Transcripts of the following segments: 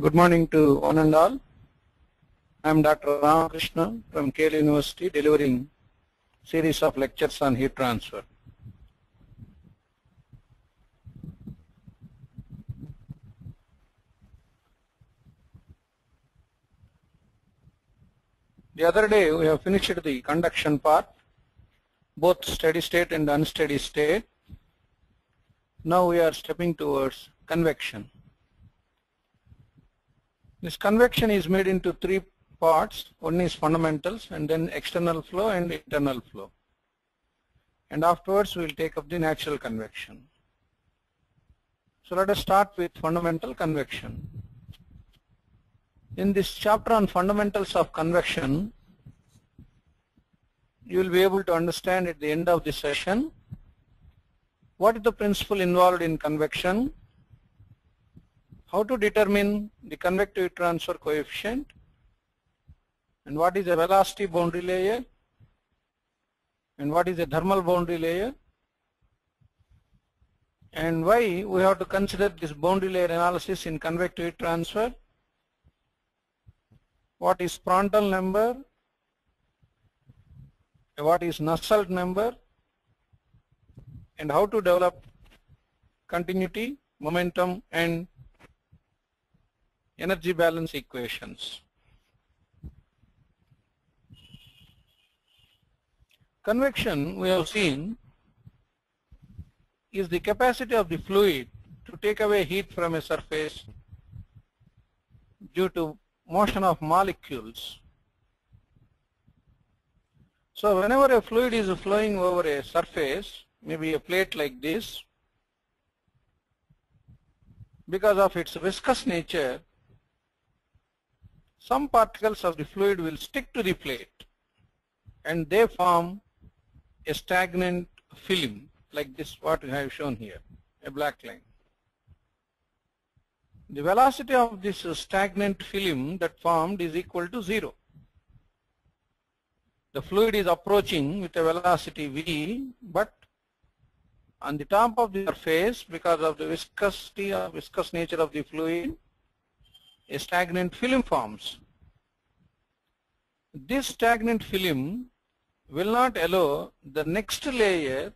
Good morning to one and all. I am Dr. Ramakrishna from KL University delivering series of lectures on heat transfer. The other day we have finished the conduction part, both steady state and unsteady state. Now we are stepping towards convection. This convection is made into three parts. One is fundamentals and then external flow and internal flow. And afterwards we will take up the natural convection. So let us start with fundamental convection. In this chapter on fundamentals of convection, you will be able to understand at the end of the session what is the principle involved in convection, how to determine the convective transfer coefficient, and what is a velocity boundary layer, and what is a thermal boundary layer, and why we have to consider this boundary layer analysis in convective transfer, what is Prandtl number, what is Nusselt number, and how to develop continuity, momentum, and energy balance equations. Convection, we have seen, is the capacity of the fluid to take away heat from a surface due to motion of molecules. So whenever a fluid is flowing over a surface, maybe a plate like this, because of its viscous nature, some particles of the fluid will stick to the plate and they form a stagnant film like this what I have shown here, a black line. The velocity of this stagnant film that formed is equal to zero. The fluid is approaching with a velocity v, but on the top of the surface, because of the viscosity or viscous nature of the fluid, stagnant film forms. This stagnant film will not allow the next layer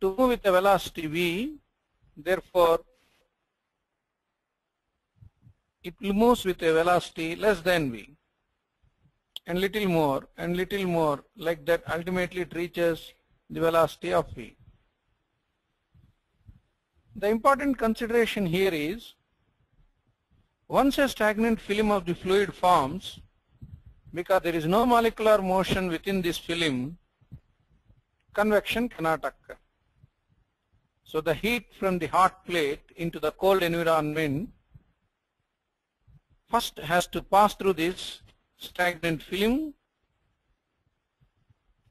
to move with a velocity v, therefore it moves with a velocity less than v and little more and little more like that ultimately it reaches the velocity of v. The important consideration here is once a stagnant film of the fluid forms because there is no molecular motion within this film convection cannot occur. So the heat from the hot plate into the cold environment first has to pass through this stagnant film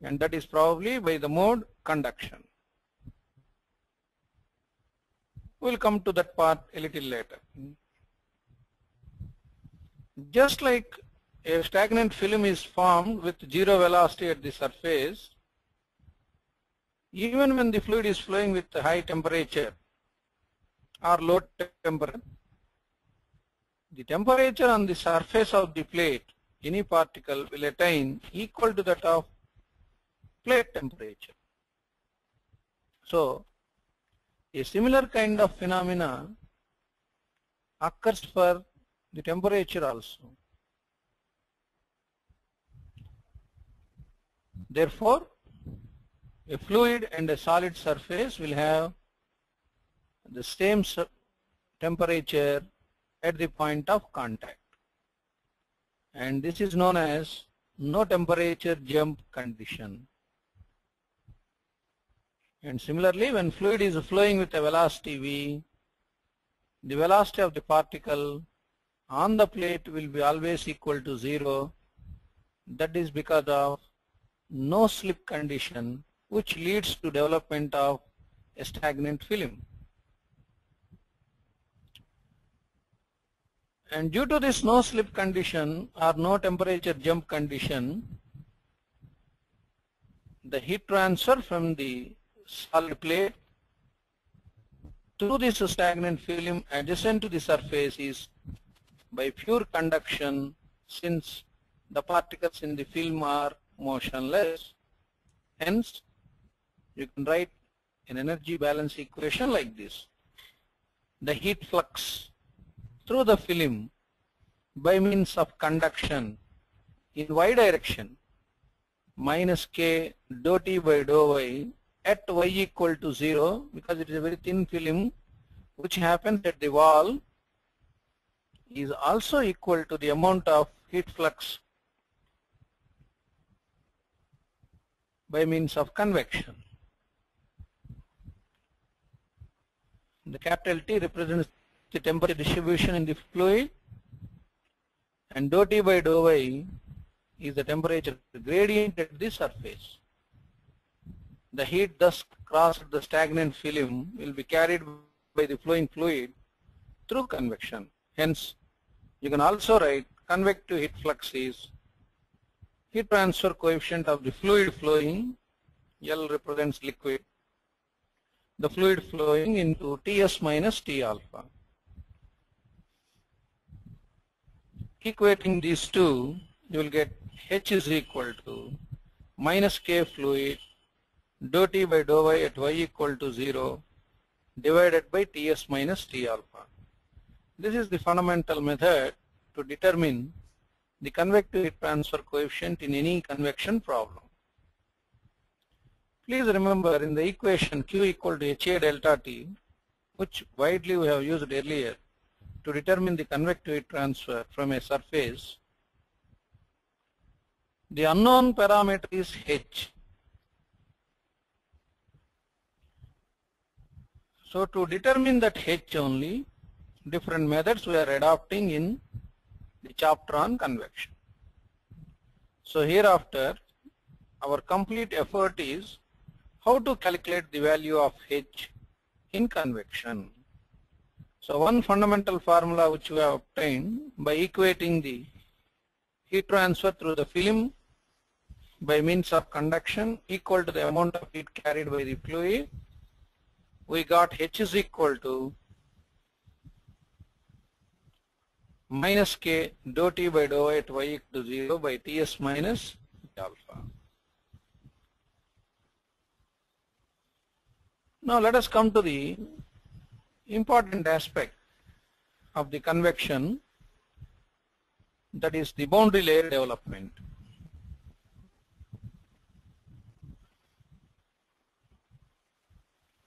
and that is probably by the mode conduction. We will come to that part a little later. Just like a stagnant film is formed with zero velocity at the surface, even when the fluid is flowing with high temperature or low temperature, the temperature on the surface of the plate, any particle will attain equal to that of plate temperature. So, a similar kind of phenomena occurs for the temperature also. Therefore, a fluid and a solid surface will have the same temperature at the point of contact. And this is known as no temperature jump condition. And similarly, when fluid is flowing with a velocity v, the velocity of the particle on the plate will be always equal to zero. That is because of no slip condition which leads to development of a stagnant film. And due to this no slip condition or no temperature jump condition, the heat transfer from the solid plate through this stagnant film adjacent to the surface is by pure conduction since the particles in the film are motionless. Hence, you can write an energy balance equation like this. The heat flux through the film by means of conduction in y direction minus k dou t by dou y at y equal to 0 because it is a very thin film which happens at the wall is also equal to the amount of heat flux by means of convection. The capital T represents the temperature distribution in the fluid and dou T by dou Y is the temperature gradient at the surface. The heat thus crossed the stagnant film will be carried by the flowing fluid through convection. Hence, you can also write convective heat flux is heat transfer coefficient of the fluid flowing, L represents liquid, the fluid flowing into Ts minus T alpha. Equating these two, you will get H is equal to minus K fluid dou T by dou Y at Y equal to 0 divided by Ts minus T alpha. This is the fundamental method to determine the convective heat transfer coefficient in any convection problem. Please remember in the equation Q equal to HA delta T, which widely we have used earlier to determine the convective heat transfer from a surface, the unknown parameter is H. So to determine that H only, different methods we are adopting in the chapter on convection. So hereafter, our complete effort is how to calculate the value of H in convection. So one fundamental formula which we have obtained by equating the heat transfer through the film by means of conduction equal to the amount of heat carried by the fluid we got H is equal to minus K dou T by dou Y at Y equal to 0 by Ts minus alpha. Now let us come to the important aspect of the convection that is the boundary layer development.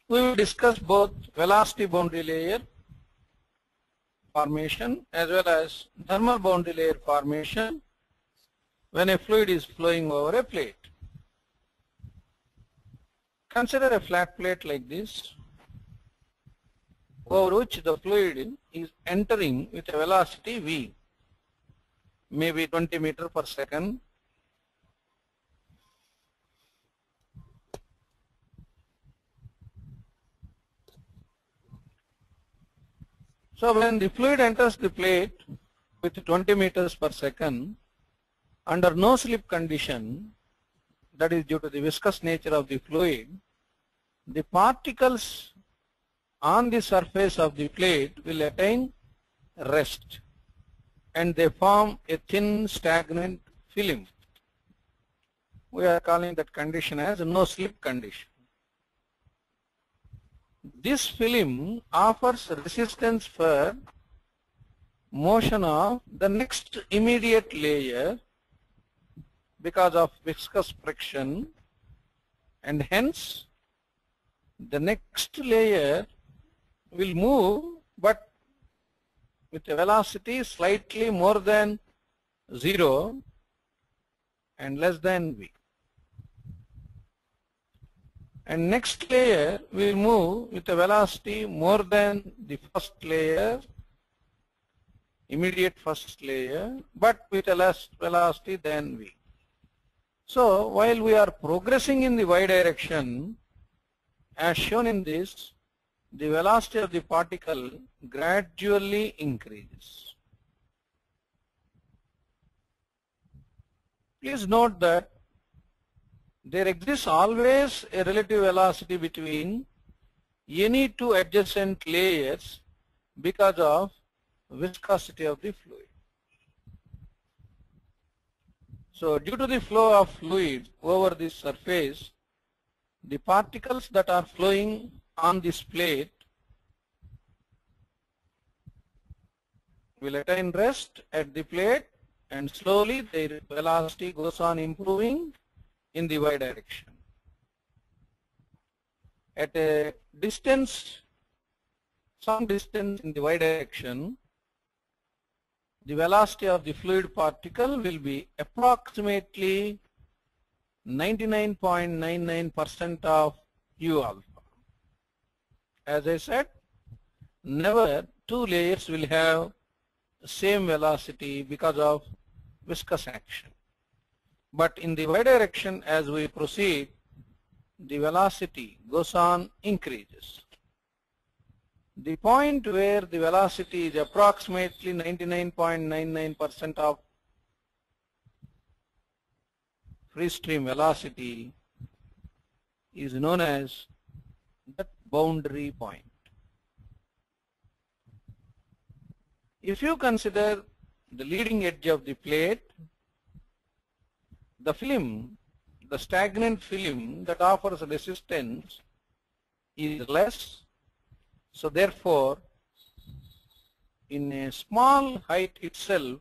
We will discuss both velocity boundary layer formation as well as thermal boundary layer formation when a fluid is flowing over a plate. Consider a flat plate like this over which the fluid is entering with a velocity v, maybe 20 meter per second So when the fluid enters the plate with 20 meters per second, under no slip condition, that is due to the viscous nature of the fluid, the particles on the surface of the plate will attain rest and they form a thin stagnant film. We are calling that condition as no slip condition. This film offers resistance for motion of the next immediate layer because of viscous friction and hence the next layer will move but with a velocity slightly more than 0 and less than v and next layer will move with a velocity more than the first layer immediate first layer but with a less velocity than v. So while we are progressing in the y direction as shown in this the velocity of the particle gradually increases. Please note that there exists always a relative velocity between any two adjacent layers because of viscosity of the fluid. So due to the flow of fluid over this surface, the particles that are flowing on this plate will attain rest at the plate and slowly their velocity goes on improving in the y direction. At a distance, some distance in the y direction, the velocity of the fluid particle will be approximately 99.99% of u alpha. As I said, never two layers will have the same velocity because of viscous action. But in the y direction as we proceed, the velocity goes on increases. The point where the velocity is approximately 99.99% of free stream velocity is known as the boundary point. If you consider the leading edge of the plate, the film, the stagnant film that offers resistance is less so therefore, in a small height itself,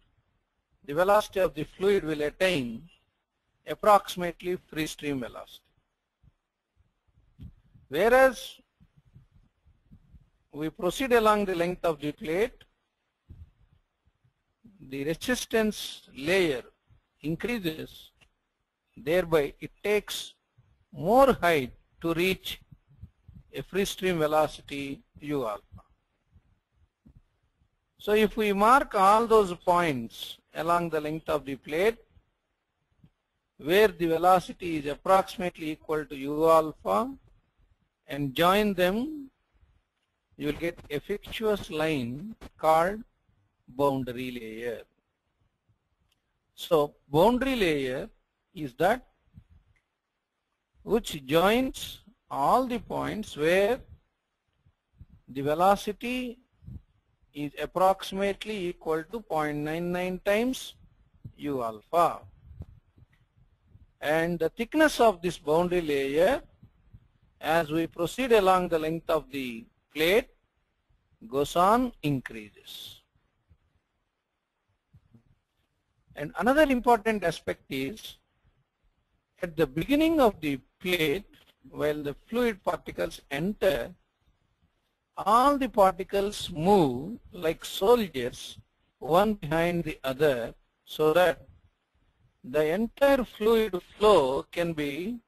the velocity of the fluid will attain approximately free stream velocity. Whereas we proceed along the length of the plate, the resistance layer increases, thereby it takes more height to reach a free stream velocity u alpha. So if we mark all those points along the length of the plate where the velocity is approximately equal to u alpha and join them you will get a fictitious line called boundary layer. So boundary layer is that which joins all the points where the velocity is approximately equal to 0.99 times u alpha and the thickness of this boundary layer as we proceed along the length of the plate goes on increases. And another important aspect is at the beginning of the plate while the fluid particles enter all the particles move like soldiers one behind the other so that the entire fluid flow can be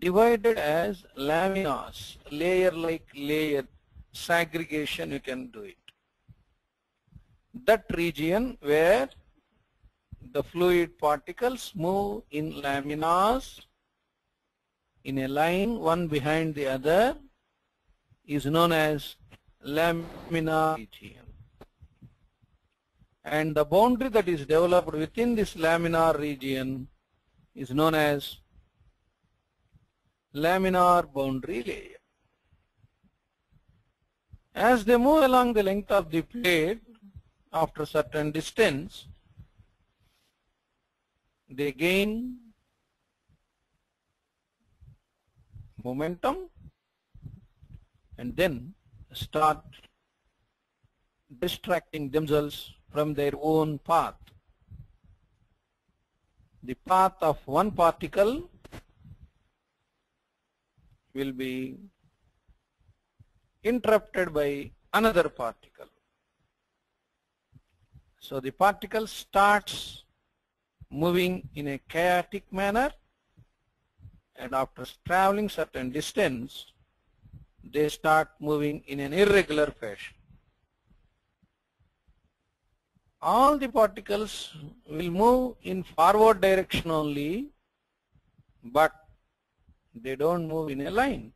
divided as laminas, layer like layer segregation you can do it. That region where the fluid particles move in laminas in a line one behind the other is known as laminar region. And the boundary that is developed within this laminar region is known as laminar boundary layer. As they move along the length of the plate after certain distance, they gain momentum and then start distracting themselves from their own path. The path of one particle will be interrupted by another particle. So the particle starts moving in a chaotic manner and after traveling certain distance they start moving in an irregular fashion. All the particles will move in forward direction only, but they don't move in a line.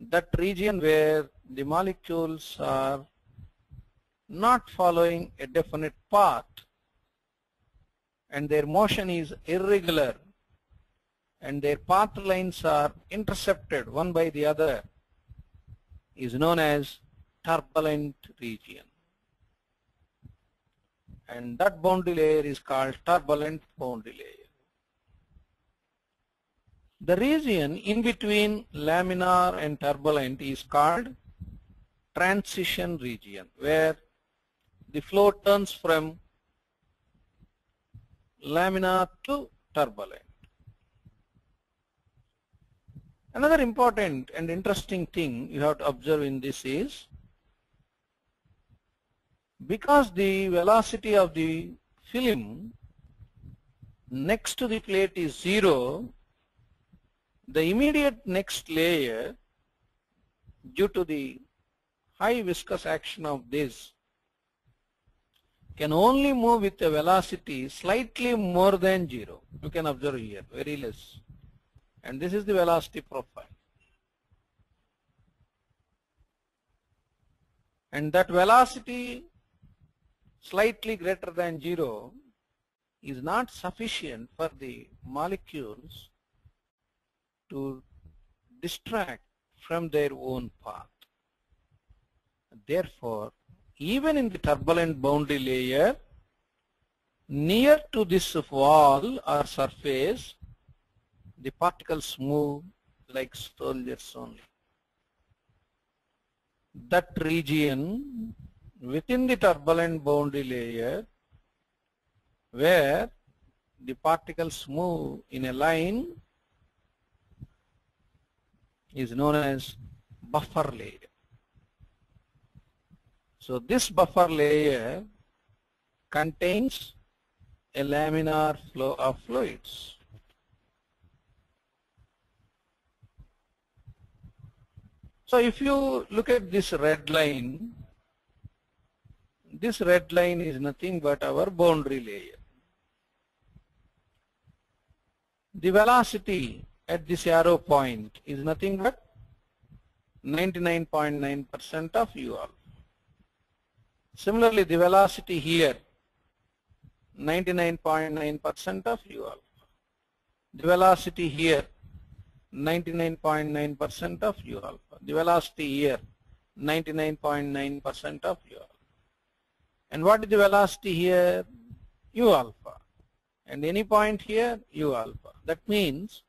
That region where the molecules are not following a definite path and their motion is irregular and their path lines are intercepted one by the other is known as turbulent region. And that boundary layer is called turbulent boundary layer. The region in between laminar and turbulent is called transition region where the flow turns from laminar to turbulent. Another important and interesting thing you have to observe in this is because the velocity of the film next to the plate is zero, the immediate next layer due to the high viscous action of this can only move with a velocity slightly more than zero. You can observe here, very less. And this is the velocity profile. And that velocity slightly greater than zero is not sufficient for the molecules to distract from their own path. Therefore, even in the turbulent boundary layer, near to this wall or surface, the particles move like soldiers only. That region within the turbulent boundary layer where the particles move in a line is known as buffer layer. So this buffer layer contains a laminar flow of fluids. So if you look at this red line, this red line is nothing but our boundary layer. The velocity at this arrow point is nothing but 99.9% of u alpha. Similarly, the velocity here 99.9% of u alpha. The velocity here 99.9% of u alpha. The velocity here 99.9% of u alpha. And what is the velocity here? u alpha. And any point here, u alpha. That means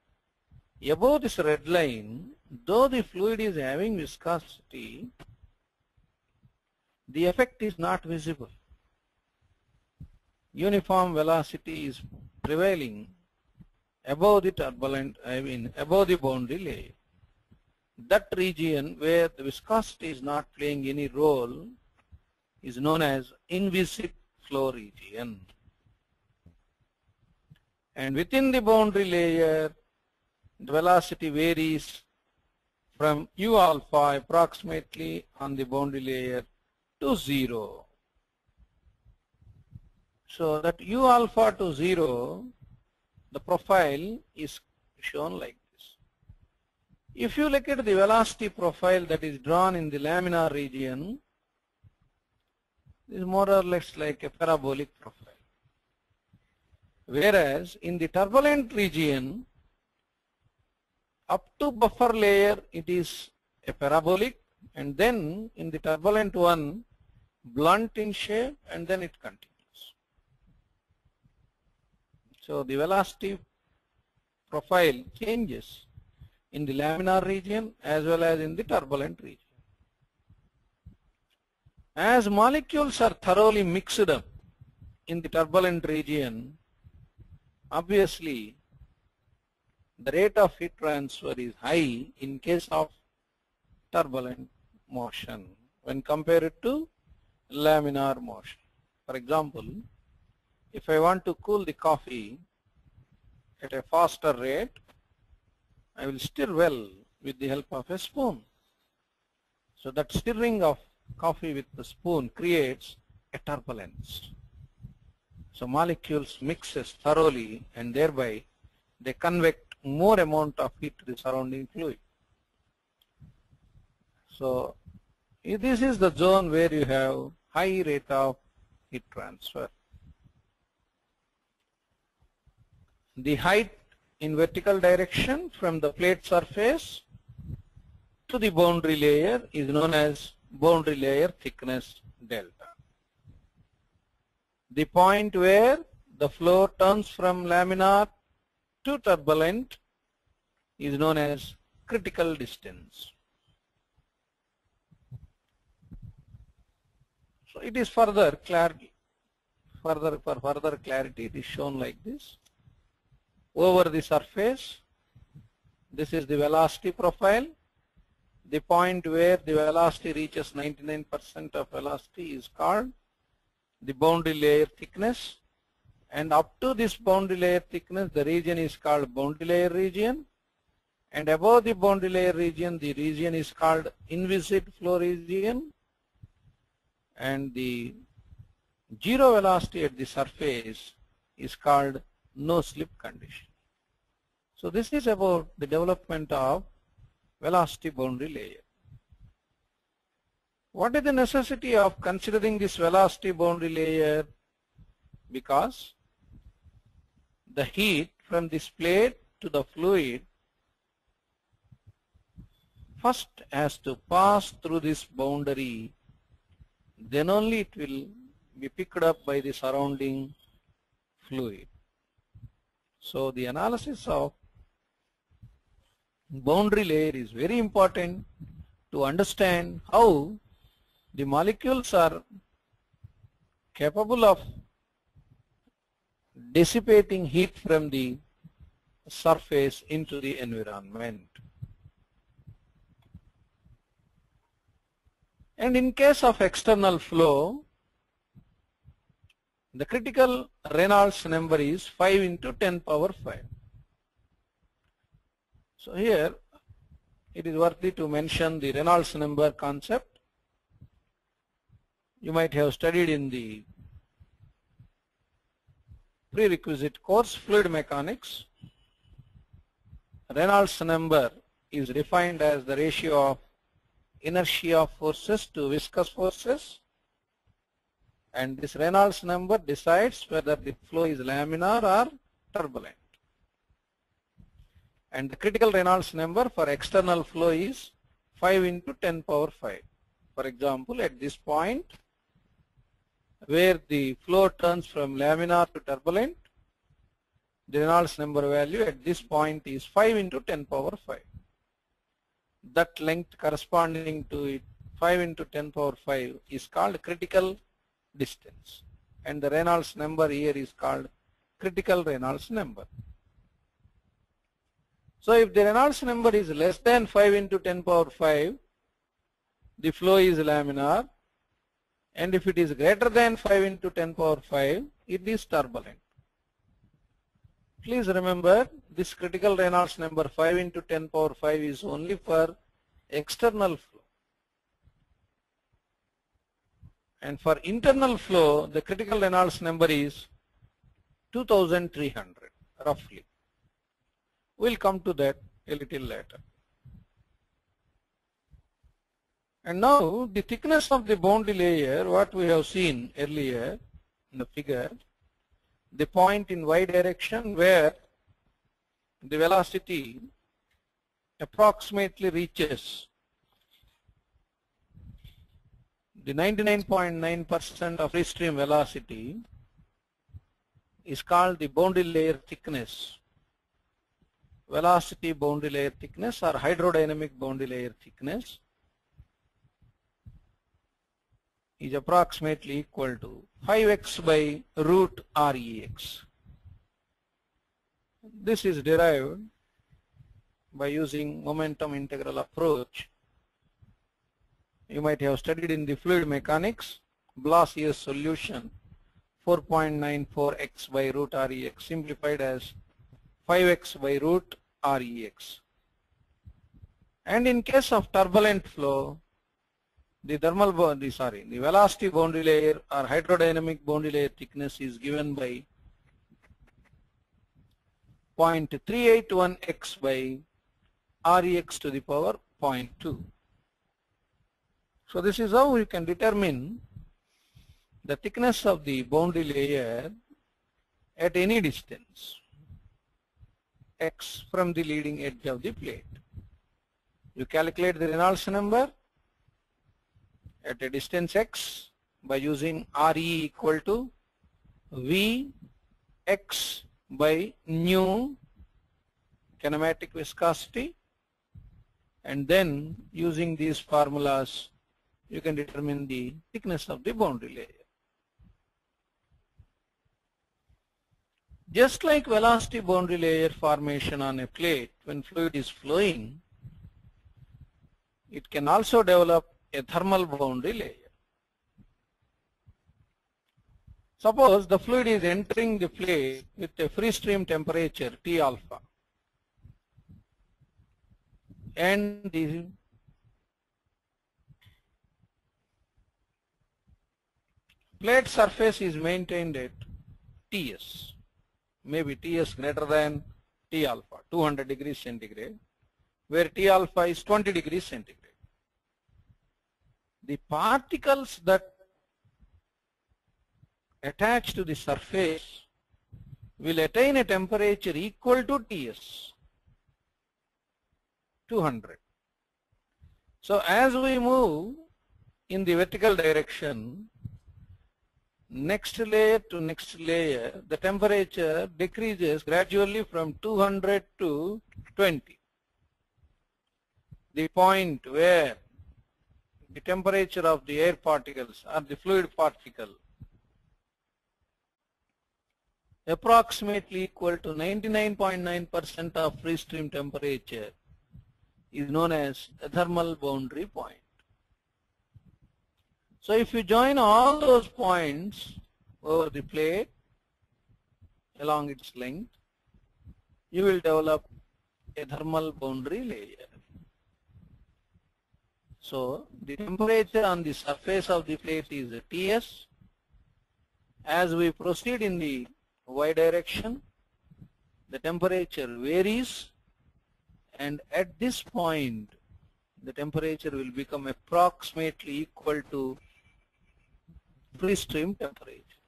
above this red line, though the fluid is having viscosity, the effect is not visible. Uniform velocity is prevailing above the turbulent, I mean above the boundary layer. That region where the viscosity is not playing any role is known as inviscid flow region. And within the boundary layer, the velocity varies from u alpha approximately on the boundary layer to 0. So that u alpha to 0, the profile is shown like this. If you look at the velocity profile that is drawn in the laminar region, is more or less like a parabolic profile. Whereas in the turbulent region, up to buffer layer it is a parabolic and then in the turbulent one blunt in shape and then it continues. So the velocity profile changes in the laminar region as well as in the turbulent region. As molecules are thoroughly mixed up in the turbulent region, obviously the rate of heat transfer is high in case of turbulent motion when compared to laminar motion. For example, if I want to cool the coffee at a faster rate, I will stir well with the help of a spoon. So that stirring of coffee with the spoon creates a turbulence. So molecules mixes thoroughly and thereby they convect more amount of heat to the surrounding fluid. So this is the zone where you have high rate of heat transfer. The height in vertical direction from the plate surface to the boundary layer is known as boundary layer thickness delta. The point where the flow turns from laminar to turbulent is known as critical distance. So it is further clarity, further for further clarity it is shown like this. Over the surface, this is the velocity profile. The point where the velocity reaches 99% of velocity is called the boundary layer thickness and up to this boundary layer thickness the region is called boundary layer region and above the boundary layer region the region is called inviscid flow region and the zero velocity at the surface is called no slip condition. So this is about the development of velocity boundary layer. What is the necessity of considering this velocity boundary layer? Because the heat from this plate to the fluid first has to pass through this boundary then only it will be picked up by the surrounding fluid. So the analysis of boundary layer is very important to understand how the molecules are capable of dissipating heat from the surface into the environment. And in case of external flow, the critical Reynolds number is 5 into 10 power 5. So here it is worthy to mention the Reynolds number concept. You might have studied in the prerequisite course fluid mechanics. Reynolds number is defined as the ratio of inertia of forces to viscous forces and this Reynolds number decides whether the flow is laminar or turbulent. And the critical Reynolds number for external flow is 5 into 10 power 5. For example, at this point where the flow turns from laminar to turbulent, the Reynolds number value at this point is 5 into 10 power 5 that length corresponding to it 5 into 10 power 5 is called critical distance and the Reynolds number here is called critical Reynolds number. So if the Reynolds number is less than 5 into 10 power 5 the flow is laminar and if it is greater than 5 into 10 power 5 it is turbulent. Please remember this critical Reynolds number 5 into 10 power 5 is only for external flow. And for internal flow, the critical Reynolds number is 2300 roughly. We'll come to that a little later. And now the thickness of the boundary layer, what we have seen earlier in the figure, the point in y direction where the velocity approximately reaches the 99.9% of free stream velocity is called the boundary layer thickness. Velocity boundary layer thickness or hydrodynamic boundary layer thickness is approximately equal to 5x by root REX. This is derived by using momentum integral approach. You might have studied in the fluid mechanics, Blasius solution 4.94x by root REX simplified as 5x by root REX. And in case of turbulent flow, the thermal boundary, sorry, the velocity boundary layer or hydrodynamic boundary layer thickness is given by 0.381x by Rex to the power 0.2. So this is how we can determine the thickness of the boundary layer at any distance. x from the leading edge of the plate. You calculate the Reynolds number at a distance x by using Re equal to V x by nu kinematic viscosity and then using these formulas you can determine the thickness of the boundary layer. Just like velocity boundary layer formation on a plate when fluid is flowing, it can also develop a thermal boundary layer. Suppose the fluid is entering the plate with a free stream temperature T alpha and the plate surface is maintained at Ts, maybe Ts greater than T alpha, 200 degrees centigrade, where T alpha is 20 degrees centigrade. The particles that attach to the surface will attain a temperature equal to Ts, 200. So as we move in the vertical direction, next layer to next layer, the temperature decreases gradually from 200 to 20. The point where the temperature of the air particles or the fluid particle approximately equal to 99.9% of free stream temperature is known as a thermal boundary point. So if you join all those points over the plate along its length, you will develop a thermal boundary layer. So the temperature on the surface of the plate is Ts. As we proceed in the y direction, the temperature varies and at this point the temperature will become approximately equal to free stream temperature.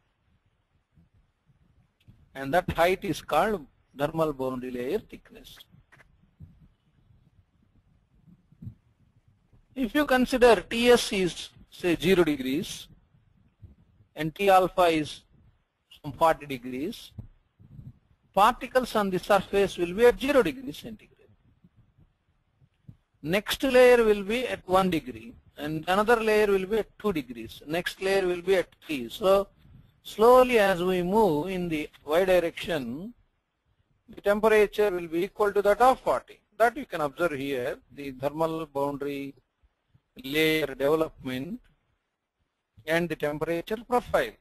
And that height is called thermal boundary layer thickness. If you consider Ts is say 0 degrees and T alpha is some 40 degrees, particles on the surface will be at 0 degrees centigrade. Next layer will be at 1 degree and another layer will be at 2 degrees. Next layer will be at 3. So slowly as we move in the y direction, the temperature will be equal to that of 40. That you can observe here, the thermal boundary layer development and the temperature profile.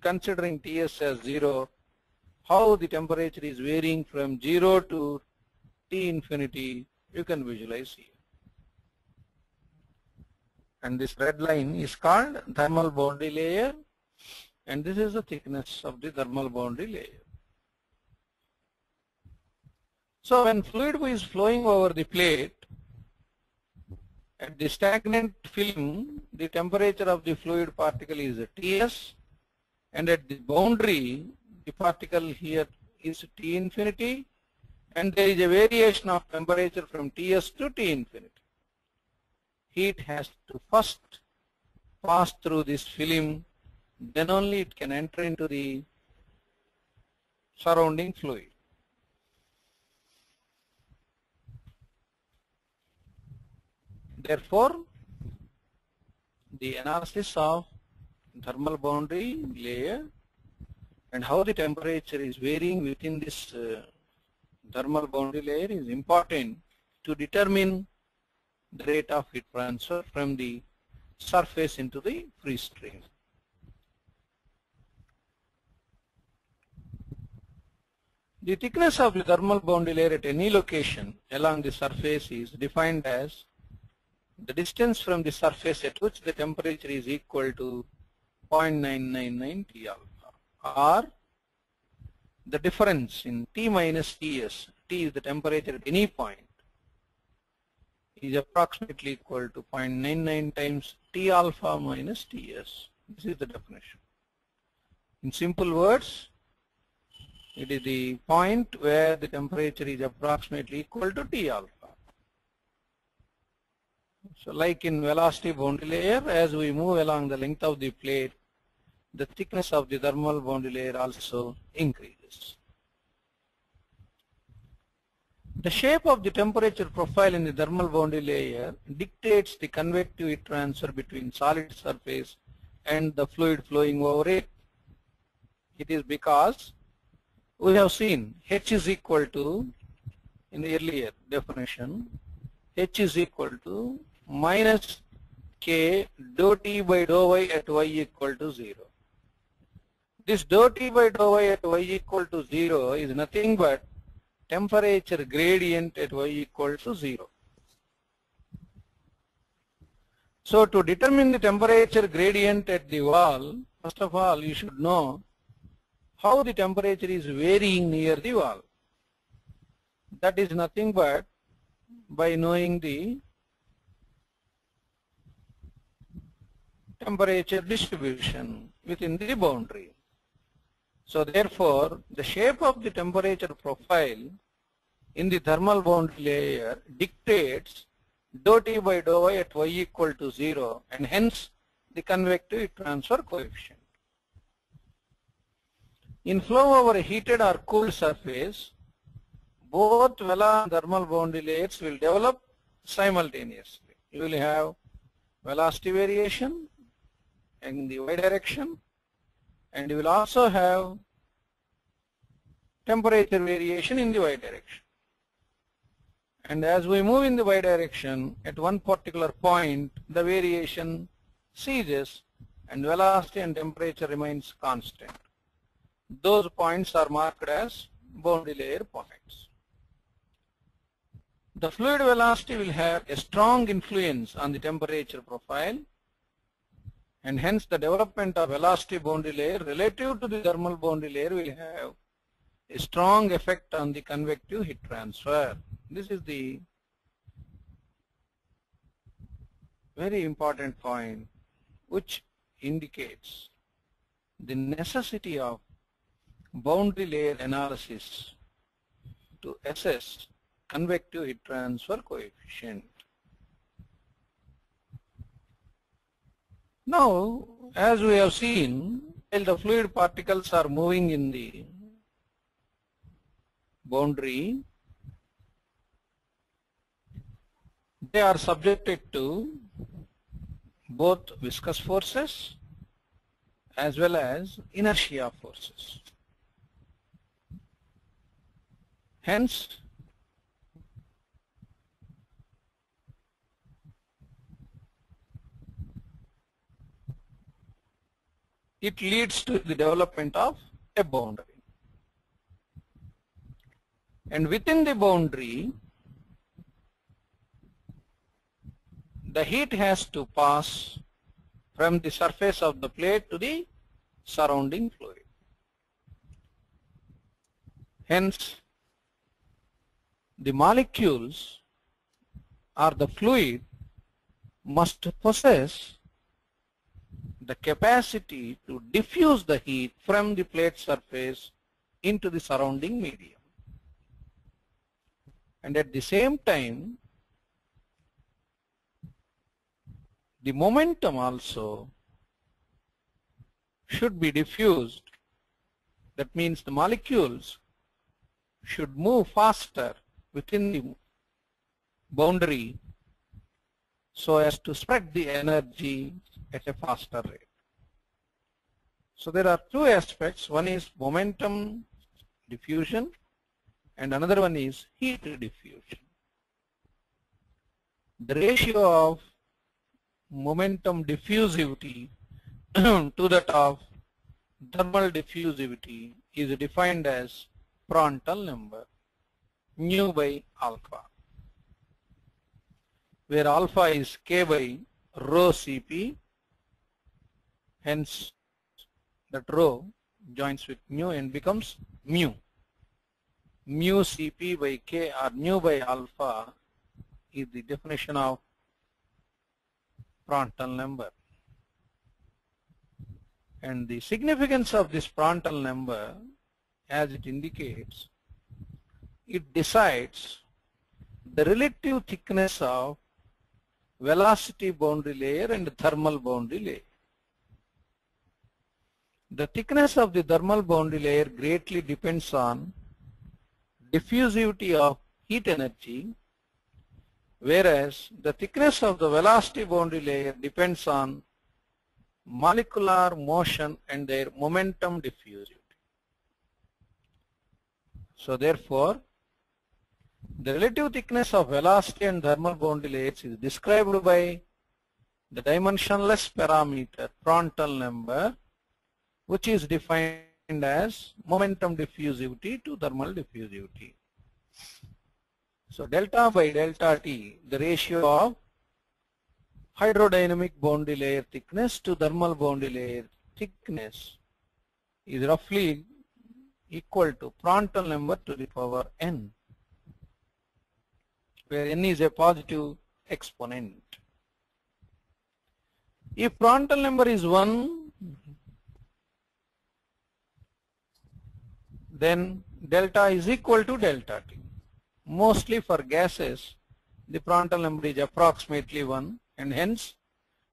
Considering Ts as 0, how the temperature is varying from 0 to T infinity, you can visualize here. And this red line is called thermal boundary layer and this is the thickness of the thermal boundary layer. So when fluid is flowing over the plate, at the stagnant film, the temperature of the fluid particle is Ts and at the boundary, the particle here is T infinity and there is a variation of temperature from Ts to T infinity. Heat has to first pass through this film, then only it can enter into the surrounding fluid. Therefore, the analysis of thermal boundary layer and how the temperature is varying within this uh, thermal boundary layer is important to determine the rate of heat transfer from the surface into the free stream. The thickness of the thermal boundary layer at any location along the surface is defined as the distance from the surface at which the temperature is equal to 0.999 T alpha or the difference in T minus Ts, T is the temperature at any point, is approximately equal to 0.99 times T alpha minus Ts. This is the definition. In simple words, It is the point where the temperature is approximately equal to T alpha. So like in velocity boundary layer, as we move along the length of the plate, the thickness of the thermal boundary layer also increases. The shape of the temperature profile in the thermal boundary layer dictates the convective heat transfer between solid surface and the fluid flowing over it. It is because we have seen H is equal to, in the earlier definition, H is equal to minus K dou T by dou Y at Y equal to 0. This dou T by dou Y at Y equal to 0 is nothing but temperature gradient at Y equal to 0. So to determine the temperature gradient at the wall, first of all you should know how the temperature is varying near the wall. That is nothing but by knowing the temperature distribution within the boundary. So therefore, the shape of the temperature profile in the thermal boundary layer dictates dou T by dou Y at Y equal to 0 and hence the convective transfer coefficient. In flow over a heated or cooled surface, both Vela thermal boundary layers will develop simultaneously. You will have velocity variation in the y direction and you will also have temperature variation in the y direction. And as we move in the y direction, at one particular point, the variation ceases and velocity and temperature remains constant. Those points are marked as boundary layer points. The fluid velocity will have a strong influence on the temperature profile and hence the development of velocity boundary layer relative to the thermal boundary layer will have a strong effect on the convective heat transfer. This is the very important point which indicates the necessity of boundary layer analysis to assess convective heat transfer coefficient. Now, as we have seen, while the fluid particles are moving in the boundary, they are subjected to both viscous forces as well as inertia forces. Hence, it leads to the development of a boundary. And within the boundary, the heat has to pass from the surface of the plate to the surrounding fluid. Hence, the molecules or the fluid must possess the capacity to diffuse the heat from the plate surface into the surrounding medium. And at the same time, the momentum also should be diffused. That means the molecules should move faster within the boundary so as to spread the energy at a faster rate. So there are two aspects. One is momentum diffusion and another one is heat diffusion. The ratio of momentum diffusivity to that of thermal diffusivity is defined as Prandtl number nu by alpha where alpha is k by rho Cp Hence, that rho joins with mu and becomes mu. Mu Cp by K or mu by alpha is the definition of Prandtl number. And the significance of this Prandtl number as it indicates, it decides the relative thickness of velocity boundary layer and thermal boundary layer. The thickness of the thermal boundary layer greatly depends on diffusivity of heat energy whereas the thickness of the velocity boundary layer depends on molecular motion and their momentum diffusivity. So therefore, the relative thickness of velocity and thermal boundary layers is described by the dimensionless parameter Prandtl number which is defined as momentum diffusivity to thermal diffusivity. So delta by delta T, the ratio of hydrodynamic boundary layer thickness to thermal boundary layer thickness is roughly equal to Prandtl number to the power n, where n is a positive exponent. If Prandtl number is 1, then delta is equal to delta T. Mostly for gases, the Prandtl number is approximately 1 and hence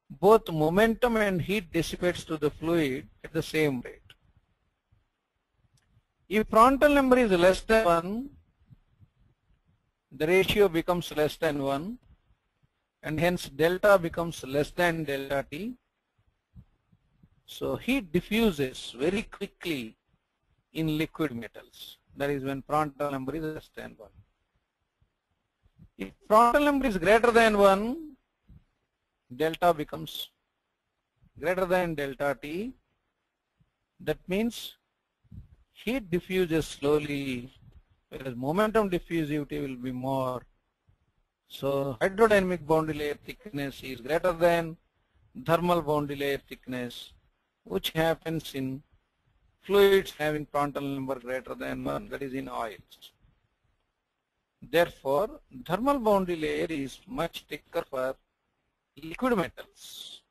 both momentum and heat dissipates to the fluid at the same rate. If Prandtl number is less than 1, the ratio becomes less than 1 and hence delta becomes less than delta T. So heat diffuses very quickly in liquid metals. That is when Prandtl number is less than 1. If Prandtl number is greater than 1, delta becomes greater than delta T. That means heat diffuses slowly whereas momentum diffusivity will be more. So hydrodynamic boundary layer thickness is greater than thermal boundary layer thickness which happens in fluids having Prandtl number greater than 1 that is in oils. Therefore, thermal boundary layer is much thicker for liquid metals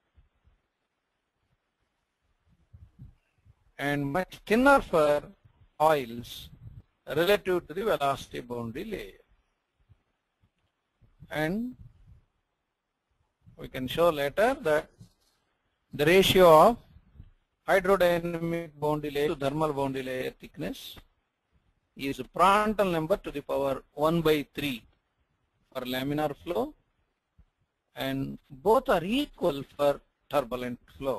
and much thinner for oils relative to the velocity boundary layer. And we can show later that the ratio of hydrodynamic boundary layer to thermal boundary layer thickness is a Prandtl number to the power 1 by 3 for laminar flow and both are equal for turbulent flow.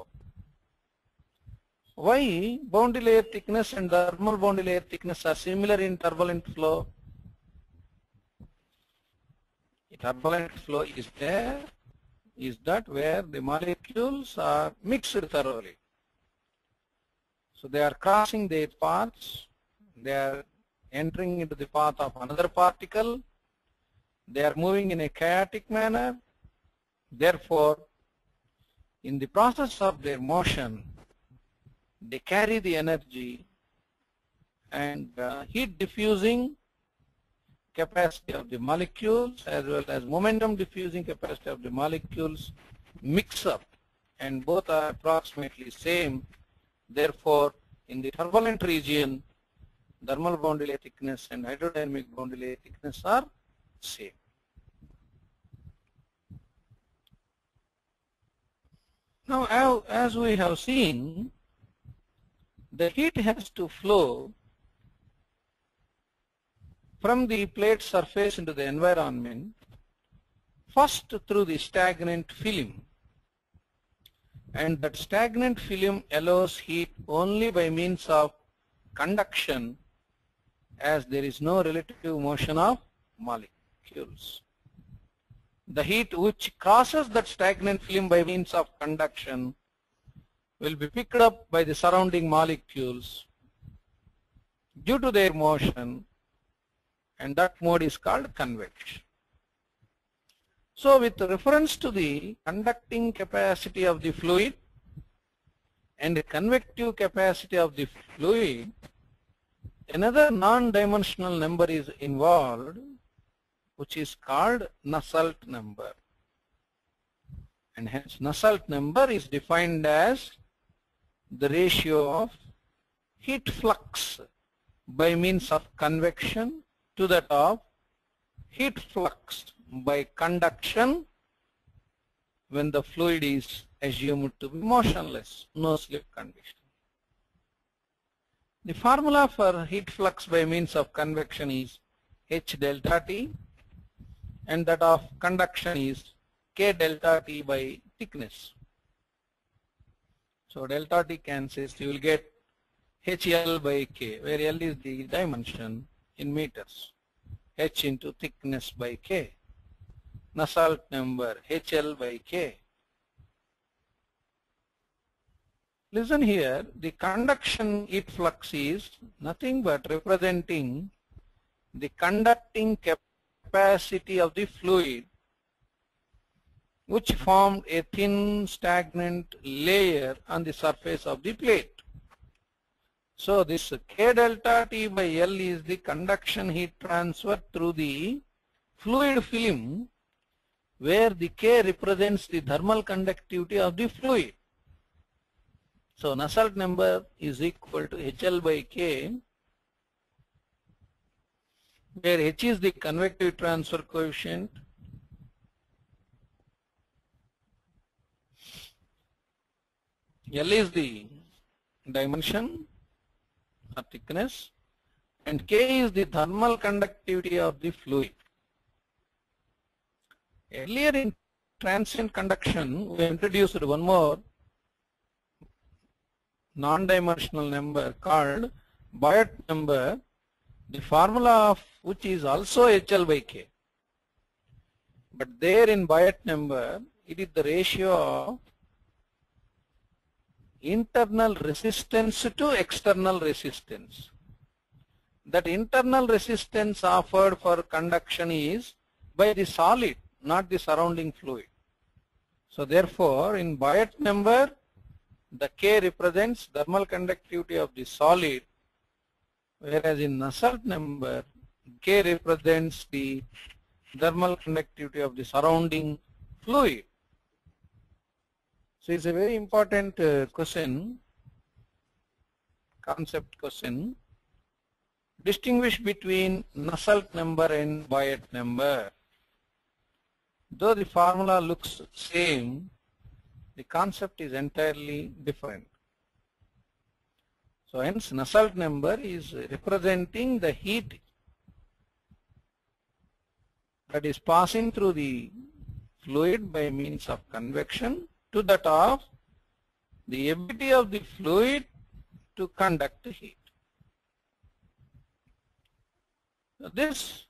Why boundary layer thickness and thermal boundary layer thickness are similar in turbulent flow? Turbulent flow is there is that where the molecules are mixed thoroughly. So they are crossing their paths, they are entering into the path of another particle, they are moving in a chaotic manner, therefore in the process of their motion they carry the energy and uh, heat diffusing capacity of the molecules as well as momentum diffusing capacity of the molecules mix up and both are approximately same therefore in the turbulent region thermal boundary layer thickness and hydrodynamic boundary layer thickness are same. Now as we have seen the heat has to flow from the plate surface into the environment first through the stagnant film and that stagnant film allows heat only by means of conduction as there is no relative motion of molecules. The heat which crosses that stagnant film by means of conduction will be picked up by the surrounding molecules due to their motion and that mode is called convection. So with reference to the conducting capacity of the fluid and the convective capacity of the fluid, another non-dimensional number is involved which is called Nusselt number. And hence Nusselt number is defined as the ratio of heat flux by means of convection to that of heat flux by conduction when the fluid is assumed to be motionless, no slip condition. The formula for heat flux by means of convection is H delta T and that of conduction is K delta T by thickness. So delta T cancels, you will get HL by K, where L is the dimension in meters. H into thickness by K. Nusselt number HL by K. Listen here, the conduction heat flux is nothing but representing the conducting capacity of the fluid which formed a thin stagnant layer on the surface of the plate. So this K delta T by L is the conduction heat transfer through the fluid film where the K represents the thermal conductivity of the fluid. So Nusselt number is equal to HL by K where H is the convective transfer coefficient L is the dimension or thickness and K is the thermal conductivity of the fluid. Earlier in transient conduction we introduced one more non-dimensional number called Biot number, the formula of which is also HL by K. But there in Biot number, it is the ratio of internal resistance to external resistance. That internal resistance offered for conduction is by the solid, not the surrounding fluid. So therefore, in Biot number, the K represents thermal conductivity of the solid, whereas in Nusselt number, K represents the thermal conductivity of the surrounding fluid. So it's a very important uh, question, concept question. Distinguish between Nusselt number and Biot number. Though the formula looks same, the concept is entirely different. So hence Nusselt number is representing the heat that is passing through the fluid by means of convection to that of the ability of the fluid to conduct the heat. This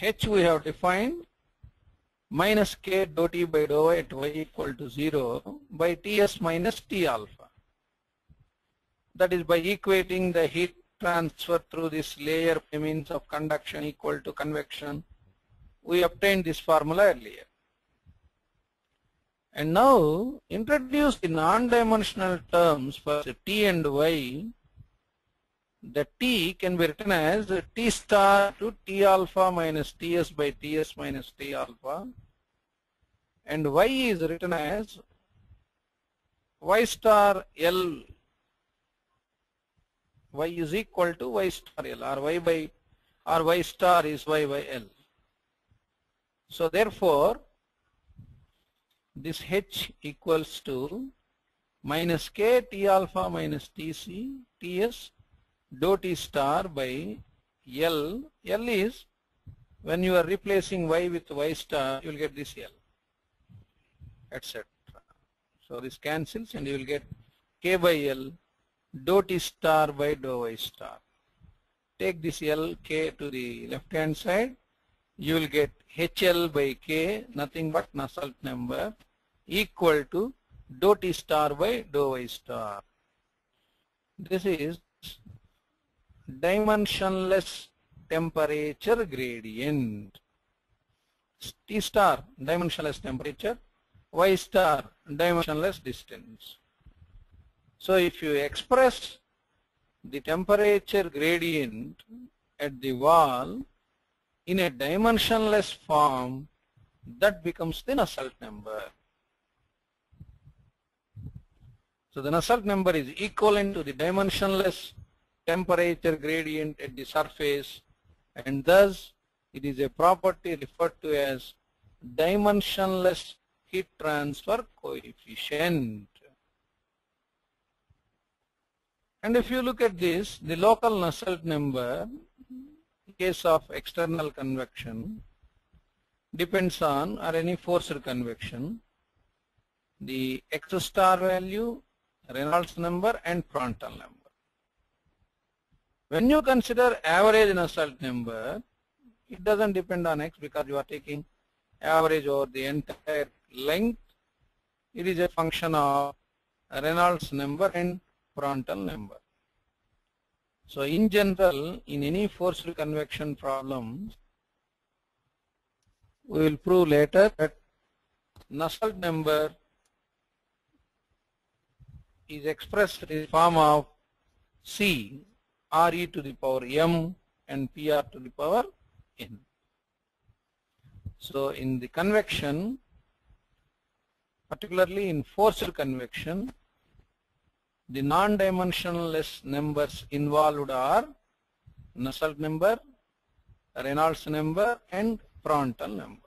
H we have defined minus k dou t by dou y at y equal to 0 by Ts minus T alpha. That is by equating the heat transfer through this layer by means of conduction equal to convection. We obtained this formula earlier. And now introduce the non-dimensional terms for T and Y. The T can be written as T star to T alpha minus Ts by Ts minus T alpha. And Y is written as Y star L. Y is equal to Y star L or Y by or Y star is Y by L. So therefore, this H equals to minus K T alpha minus TC Ts dou T star by L. L is when you are replacing Y with Y star, you will get this L, etc. So this cancels and you will get K by L dou T star by dou Y star. Take this L, K to the left hand side, you will get HL by K, nothing but Nusselt number equal to dou T star by dou Y star. This is dimensionless temperature gradient. T star dimensionless temperature, Y star dimensionless distance. So if you express the temperature gradient at the wall in a dimensionless form, that becomes the Nusselt number. So the Nusselt number is equivalent to the dimensionless temperature gradient at the surface and thus it is a property referred to as dimensionless heat transfer coefficient. And if you look at this, the local Nusselt number in case of external convection depends on or any forced convection the X star value, Reynolds number and Prandtl number. When you consider average Nusselt number, it doesn't depend on X because you are taking average over the entire length. It is a function of Reynolds number and Prandtl number. So in general, in any forced convection problem, we will prove later that Nusselt number is expressed in the form of C RE to the power M and PR to the power N. So in the convection, particularly in forced convection, the non-dimensionless numbers involved are Nusselt number, Reynolds number and Prandtl number.